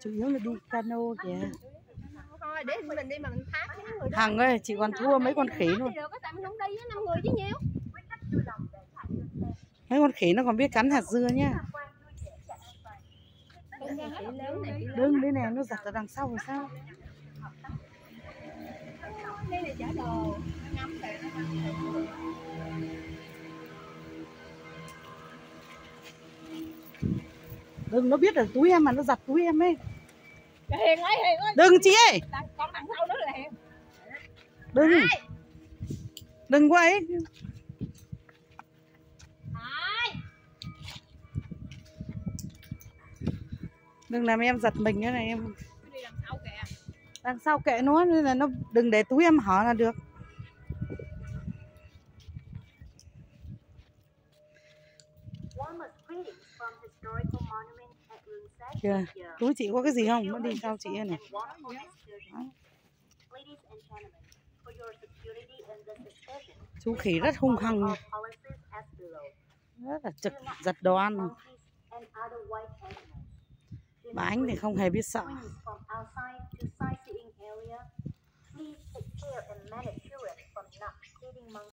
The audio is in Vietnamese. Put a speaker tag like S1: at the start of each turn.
S1: chủ yếu là
S2: đi cano kìa.
S1: Thôi để mình đi mà mình tháp với người đó
S2: hằng ơi chị còn thua mấy con khỉ luôn. Mấy con khỉ nó còn biết cắn hạt dưa nhá đừng đây này nó giặt ở đằng sau rồi sao?
S1: Đây đồ ngắm nó
S2: đừng nó biết ở túi em mà nó giặt túi em ấy.
S1: Hiền ơi hiền ơi
S2: đừng chị ơi.
S1: Con đằng sau nữa là hiền.
S2: Đừng. Đừng quá đừng làm em giật mình nữa này em
S1: đằng sau
S2: kệ nó nên là nó đừng để túi em hở là được. Kìa túi chị có cái gì không? Nó đi sau chị này. chú khỉ rất hung hăng. rất là trực giật đồ ăn bà ánh thì không hề biết sợ.